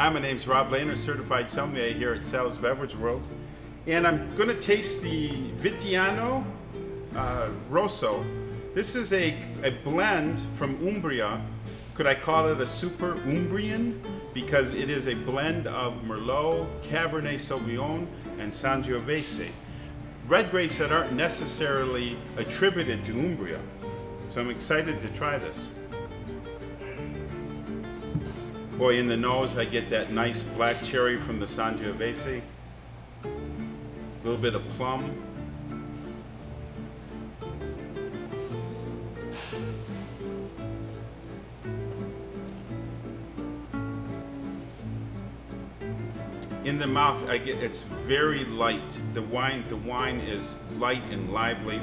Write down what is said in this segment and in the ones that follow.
Hi, my name's Rob Lehner, certified sommelier here at Sal's Beverage World. And I'm going to taste the Vitiano uh, Rosso. This is a, a blend from Umbria. Could I call it a super Umbrian? Because it is a blend of Merlot, Cabernet Sauvignon, and Sangiovese. Red grapes that aren't necessarily attributed to Umbria. So I'm excited to try this. Boy, in the nose, I get that nice black cherry from the Sangiovese. A little bit of plum. In the mouth, I get it's very light. The wine, the wine is light and lively.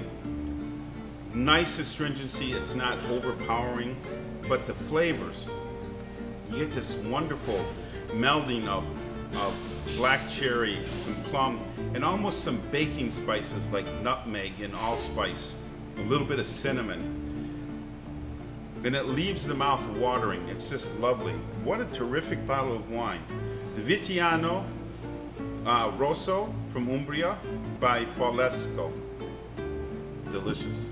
Nice astringency. It's not overpowering, but the flavors you get this wonderful melding of, of black cherry, some plum, and almost some baking spices like nutmeg and allspice, a little bit of cinnamon. And it leaves the mouth watering. It's just lovely. What a terrific bottle of wine. The Vitiano uh, Rosso from Umbria by Falesco. Delicious.